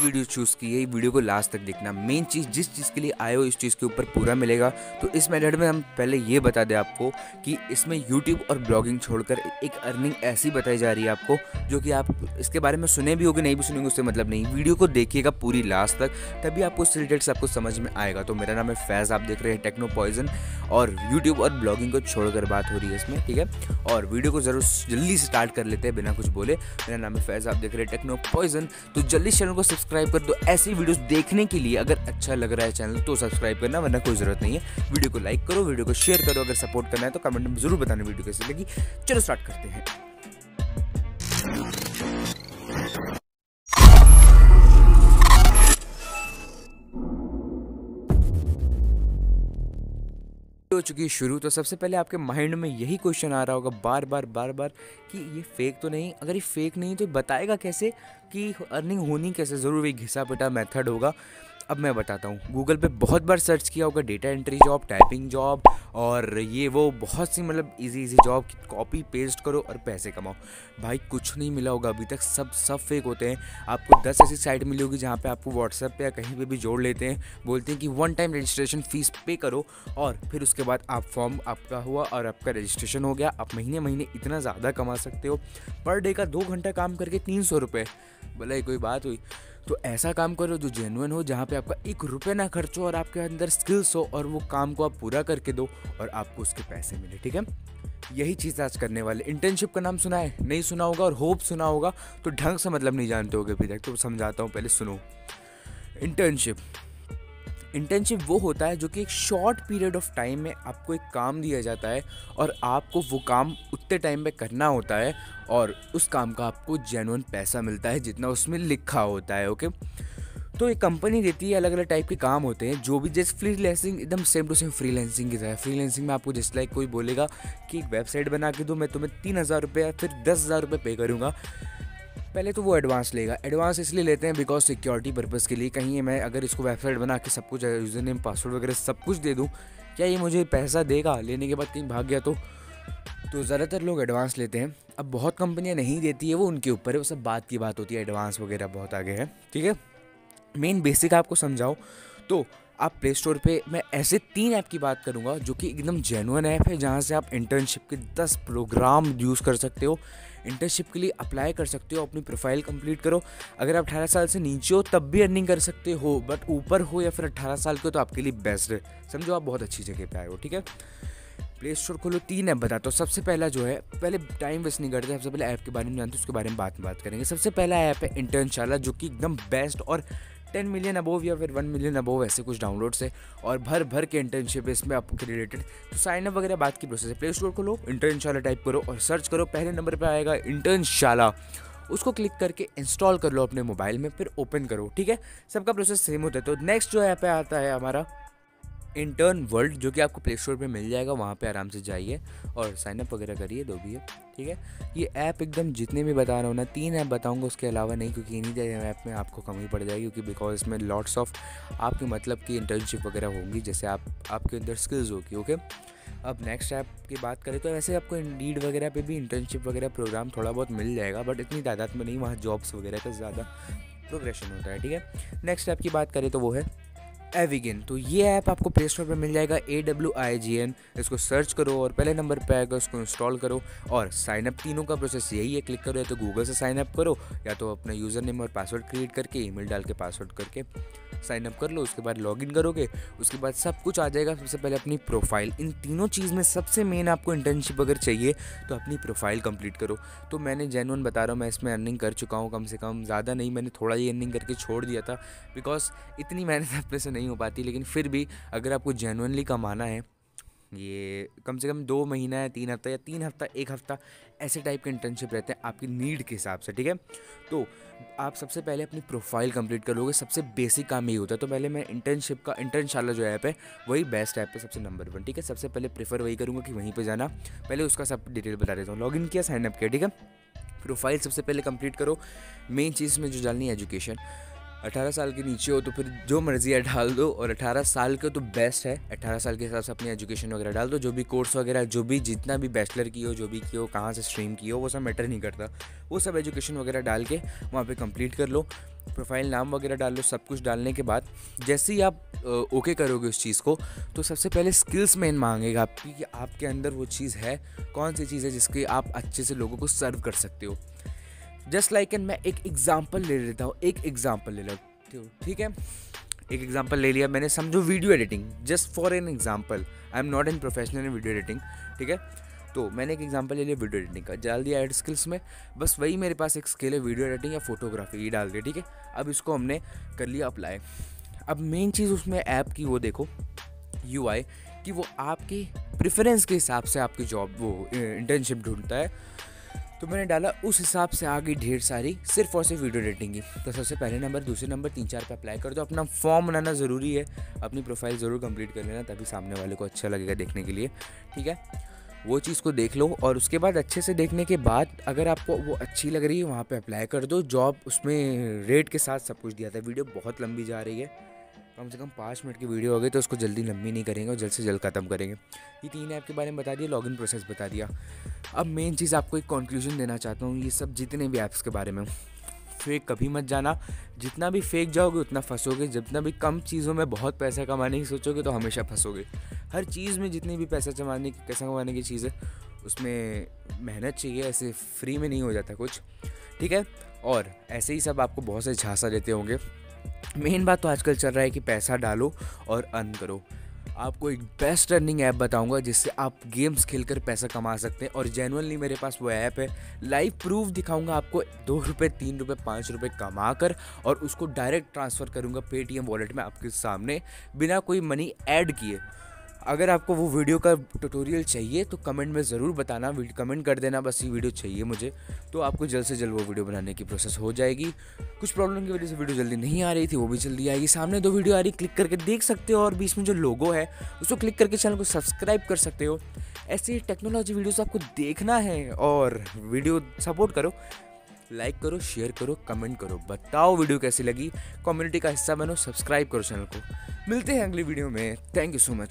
Video choose की है video को लास्ट तक देखना। मेन चीज़, जिस चीज़ के लिए आए हो, इस चीज़ के ऊपर पूरा मिलेगा। तो इस मेथड में हम पहले ये बता दें आपको कि इसमें यूट्यूब और ब्लॉगिंग छोड़कर एक अर्निंग ऐसी बताई जा रही है आपको, जो कि आप इसके बारे में सुने भी होगे, नहीं भी सुनेंगे, उससे मतलब नहीं। वीडियो को देखिएगा पूरी लास्ट तक, तभी आपको इससे रिलेटेड आपको समझ में आएगा। तो मेरा नाम है फैज़, आप देख रहे हैं टेक्नो पॉइजन और यूट्यूब और ब्लॉगिंग को छोड़कर बात हो रही है इसमें, ठीक है? और वीडियो को ज़रूर जल्दी स्टार्ट कर लेते हैं, बिना कुछ बोले। मेरा नाम है फैज़, आप देख रहे हैं टेक्नो पॉइजन तो जल्दी चैनल को सब्सक्राइब कर दो। ऐसी वीडियोस देखने के लिए अगर अच्छा लग रहा है चैनल तो सब्सक्राइब करना, वरना कोई ज़रूरत नहीं है। वीडियो को लाइक करो, वीडियो को शेयर करो, अगर सपोर्ट करना है तो कमेंट में ज़रूर बताना वीडियो कैसे लगी। चलो स्टार्ट करते हैं। हो चुकी है शुरू तो सबसे पहले आपके माइंड में यही क्वेश्चन आ रहा होगा बार बार बार बार कि ये फेक तो नहीं, अगर ये फेक नहीं तो बताएगा कैसे कि अर्निंग होनी कैसे, ज़रूर एक घिसा पिटा मेथड होगा। अब मैं बताता हूँ। गूगल पे बहुत बार सर्च किया होगा data entry job typing job और ये वो बहुत सी मतलब easy easy job copy paste करो और पैसे कमाओ। भाई कुछ नहीं मिला होगा अभी तक, सब सब फेक होते हैं। आपको दस ऐसी साइट मिली होगी जहाँ पे आपको व्हाट्सएप या कहीं पे भी जोड़ लेते हैं। बोलते हैं कि वन टाइम रजिस्ट्रेशन फ़ीस पे करो और फिर उसके बाद आप फॉर्म आपका हुआ और आपका रजिस्ट्रेशन हो गया। आप महीने महीने इतना ज़्यादा कमा सकते हो। पर डे का दो घंटा काम करके तीन सौ रुपये भला कोई बात हुई। तो ऐसा काम करो जो जेनुअन हो, जहाँ पे आपका एक रुपये ना खर्च हो और आपके अंदर स्किल्स हो और वो काम को आप पूरा करके दो और आपको उसके पैसे मिले, ठीक है? यही चीज़ आज करने वाले। इंटर्नशिप का नाम सुना है? नहीं सुना होगा और होप सुना होगा तो ढंग से मतलब नहीं जानते होगे अभी तक तो समझाता हूँ, पहले सुनो। इंटर्नशिप इंटर्नशिप वो होता है जो कि एक शॉर्ट पीरियड ऑफ़ टाइम में आपको एक काम दिया जाता है और आपको वो काम उतने टाइम में करना होता है और उस काम का आपको जेनुअन पैसा मिलता है जितना उसमें लिखा होता है ओके तो एक कंपनी देती है अलग अलग टाइप के काम होते हैं, जो भी जैसे फ्री लेंसिंग एकदम same to same freelancing की तरह। फ्री लेंसिंग में आपको जस्ट लाइक कोई बोलेगा कि एक वेबसाइट बना के दो, मैं तुम्हें तीन हज़ार रुपये या फिर दस हज़ार रुपये पे करूँगा। पहले तो वो एडवांस लेगा। एडवांस इसलिए लेते हैं बिकॉज़ सिक्योरिटी पर्पज़ के लिए कहीं मैं अगर इसको वेबसाइट बना के सब कुछ यूज़र नेम पासवर्ड वगैरह सब कुछ दे दूँ, क्या ये मुझे पैसा देगा? लेने के बाद कहीं भाग गया तो? तो ज़्यादातर लोग एडवांस लेते हैं। अब बहुत कंपनियाँ नहीं देती है वो उनके ऊपर है वो सब बात की बात होती है एडवांस वगैरह बहुत आगे है। ठीक है? मेन बेसिक आपको समझाओ तो आप प्ले स्टोर पे मैं ऐसे तीन ऐप की बात करूँगा जो कि एकदम जेनुअन ऐप है, जहाँ से आप इंटर्नशिप के दस प्रोग्राम यूज़ कर सकते हो। इंटर्नशिप के लिए अप्लाई कर सकते हो, अपनी प्रोफ़ाइल कंप्लीट करो। अगर आप अठारह साल से नीचे हो, तब भी अर्निंग कर सकते हो बट ऊपर हो या फिर अट्ठारह साल के हो तो आपके लिए बेस्ट है। समझो आप बहुत अच्छी जगह पर आए हो, ठीक है? प्ले स्टोर खोलो, तीन ऐप बताता हूँ। सबसे पहला जो है, पहले टाइम वेस्ट नहीं करते, सबसे पहले ऐप के बारे में जानते हैं, उसके बारे में बात बात करेंगे। सबसे पहला ऐप है इंटर्नशाला जो कि एकदम बेस्ट और टेन मिलियन अबोव या फिर वन मिलियन अबोव ऐसे कुछ डाउनलोड्स है और भर भर के इंटर्नशिप है इसमें आपके रिलेटेड तो साइन अप वगैरह बात की प्रोसेस है। प्ले स्टोर को लो इंटर्नशाला टाइप करो और सर्च करो। पहले नंबर पर आएगा इंटर्नशाला उसको क्लिक करके इंस्टॉल कर लो अपने मोबाइल में, फिर ओपन करो, ठीक है? सबका प्रोसेस सेम होता है। तो नेक्स्ट जो ऐप आता है हमारा इंटर्न वर्ल्ड जो कि आपको प्ले स्टोर पर मिल जाएगा, वहाँ पे आराम से जाइए और साइनअप वगैरह करिए दो भी है, ठीक है? ये ऐप एकदम जितने भी बता रहा हूँ ना, तीन ऐप बताऊँगा, उसके अलावा नहीं, क्योंकि इन्हीं ऐप में आपको कमी पड़ जाएगी, क्योंकि बिकॉज़ इसमें लॉट्स ऑफ़ आपके मतलब की इंटर्नशिप वगैरह होंगी, जैसे आप, आपके अंदर स्किल्स होगी ओके अब नेक्स्ट ऐप की बात करें तो ऐसे आपको इंडीड वगैरह पे भी इंटर्नशिप वगैरह प्रोग्राम थोड़ा बहुत मिल जाएगा बट इतनी तादाद में नहीं, वहाँ जॉब्स वगैरह का ज़्यादा प्रोग्रेशन होता है, ठीक है? नेक्स्ट ऐप की बात करें तो वो है एविगिन तो ये ऐप आपको प्ले स्टोर पर मिल जाएगा A W I G N इसको सर्च करो और पहले नंबर पर आएगा, उसको इंस्टॉल करो और साइनअप तीनों का प्रोसेस यही है क्लिक करो या तो गूगल से साइनअप करो या तो अपना यूज़र नेम और पासवर्ड क्रिएट करके ईमेल डाल के पासवर्ड करके साइन अप कर लो, उसके बाद लॉग इन करोगे, उसके बाद सब कुछ आ जाएगा। सबसे पहले अपनी प्रोफ़ाइल, इन तीनों चीज़ में सबसे मेन आपको इंटर्नशिप अगर चाहिए तो अपनी प्रोफ़ाइल कंप्लीट करो। तो मैंने जेनुअन बता रहा हूँ, मैं इसमें अर्निंग कर चुका हूँ, कम से कम ज़्यादा नहीं, मैंने थोड़ा ही अर्निंग करके छोड़ दिया था बिकॉज़ इतनी मेहनत अपने से नहीं हो पाती, लेकिन फिर भी अगर आपको जेनुअनली कमाना है ये कम से कम दो महीना या तीन हफ़्ता या तीन हफ़्ता, एक हफ़्ता ऐसे टाइप के इंटर्नशिप रहते हैं आपकी नीड के हिसाब से, ठीक है? तो आप सबसे पहले अपनी प्रोफ़ाइल कंप्लीट कर लोगे। सबसे बेसिक काम यही होता है तो पहले मैं इंटर्नशिप का इंटर्नशाला जो ऐप है, वही बेस्ट ऐप है सबसे नंबर वन ठीक है? सबसे पहले प्रेफर वही करूँगा कि वहीं पर जाना। पहले उसका सब डिटेल बता देता हूँ। लॉगिन किया साइनअप किया, ठीक है? प्रोफ़ाइल सबसे पहले कंप्लीट करो। मेन चीज़ में जो डालनी है एजुकेशन अठारह साल के नीचे हो तो फिर जो मर्ज़ी है डाल दो, और अठारह साल के तो बेस्ट है। अठारह साल के हिसाब से अपनी एजुकेशन वगैरह डाल दो, जो भी कोर्स वगैरह, जो भी जितना भी बैचलर की हो, जो भी की हो, कहाँ से स्ट्रीम की हो, वो सब मैटर नहीं करता। वो सब एजुकेशन वगैरह डाल के वहाँ पर कंप्लीट कर लो। प्रोफ़ाइल नाम वगैरह डाल लो, सब कुछ डालने के बाद जैसे ही आप ओके करोगे उस चीज़ को तो सबसे पहले स्किल्स मेन मांगेगा आपकी कि आपके अंदर वो चीज़ है, कौन सी चीज़ है जिसकी आप अच्छे से लोगों को सर्व कर सकते हो। जस्ट लाइक एंड मैं एक एग्ज़ाम्पल ले लेता हूँ, एक एग्ज़ाम्पल ले लेती हूँ, ठीक है? एक एग्ज़ाम्पल ले लिया मैंने, समझो video editing just for an example I am not in professional in video editing ठीक है? तो मैंने एक एग्ज़ाम्पल ले लिया वीडियो एडिटिंग का, डाल दिया एड स्किल्स में, बस वही मेरे पास एक स्किल है वीडियो एडिटिंग या फोटोग्राफी ये डाल दिया, ठीक है? अब इसको हमने कर लिया अप्लाई अब मेन चीज़ उसमें ऐप की, वो देखो, UI, कि वो आपकी प्रेफरेंस के हिसाब से आपकी जॉब वो इंटर्नशिप ढूंढता है। तो मैंने डाला, उस हिसाब से आ गई ढेर सारी, सिर्फ़ और सिर्फ़ वीडियो एडिटिंग की तो सबसे पहले नंबर दूसरे नंबर तीन चार पे अप्लाई कर। दो अपना फॉर्म बनाना ज़रूरी है। अपनी प्रोफ़ाइल ज़रूर कंप्लीट कर लेना तभी सामने वाले को अच्छा लगेगा देखने के लिए। ठीक है? वो चीज़ को देख लो, और उसके बाद अच्छे से देखने के बाद, अगर आपको वो अच्छी लग रही है, वहाँ पे अप्लाई कर दो। जॉब उसमें रेट के साथ सब कुछ दिया था। वीडियो बहुत लंबी जा रही है। कम से कम पाँच मिनट की वीडियो हो गई तो उसको जल्दी लंबी नहीं करेंगे और जल्द से जल्द ख़त्म करेंगे। ये तीन ऐप के बारे में बता दिया, लॉगिन प्रोसेस बता दिया। अब मेन चीज़ आपको एक कंक्लूजन देना चाहता हूँ, ये सब जितने भी ऐप्स के बारे में। फेक कभी मत जाना। जितना भी फेक जाओगे, उतना फंसोगे। जितना भी कम चीज़ों में बहुत पैसा कमाने की सोचोगे तो हमेशा फंसोगे। हर चीज़ में जितनी भी पैसा कमाने की, पैसा कमाने की चीज़ है उसमें मेहनत चाहिए, ऐसे फ्री में नहीं हो जाता कुछ। ठीक है? और ऐसे ही सब आपको बहुत से झांसा देते होंगे। मेन बात तो आजकल चल रहा है कि पैसा डालो और अर्न करो। आपको एक बेस्ट अर्निंग ऐप बताऊँगा जिससे आप गेम्स खेलकर पैसा कमा सकते हैं और जेनुअनली मेरे पास वो ऐप है। लाइव प्रूफ दिखाऊँगा आपको, दो रुपये तीन रुपये पाँच रुपये कमा कर और उसको डायरेक्ट ट्रांसफ़र करूँगा पेटीएम वॉलेट में आपके सामने। बिना कोई मनी ऐड किए। अगर आपको वो वीडियो का ट्यूटोरियल चाहिए तो कमेंट में ज़रूर बताना। कमेंट कर देना, बस ये वीडियो चाहिए मुझे तो आपको जल्द से जल्द वो वीडियो बनाने की प्रोसेस हो जाएगी। कुछ प्रॉब्लम की वजह से वीडियो जल्दी नहीं आ रही थी, वो भी जल्दी आएगी। सामने दो वीडियो आ रही क्लिक करके देख सकते हो, और बीच में जो लोगो है, उसको क्लिक करके चैनल को सब्सक्राइब कर सकते हो। ऐसी टेक्नोलॉजी वीडियोस आपको देखना है, और वीडियो सपोर्ट करो लाइक करो शेयर करो कमेंट करो। बताओ वीडियो कैसी लगी कम्युनिटी का हिस्सा बनो सब्सक्राइब करो चैनल को। मिलते हैं अगली वीडियो में। Thank you so much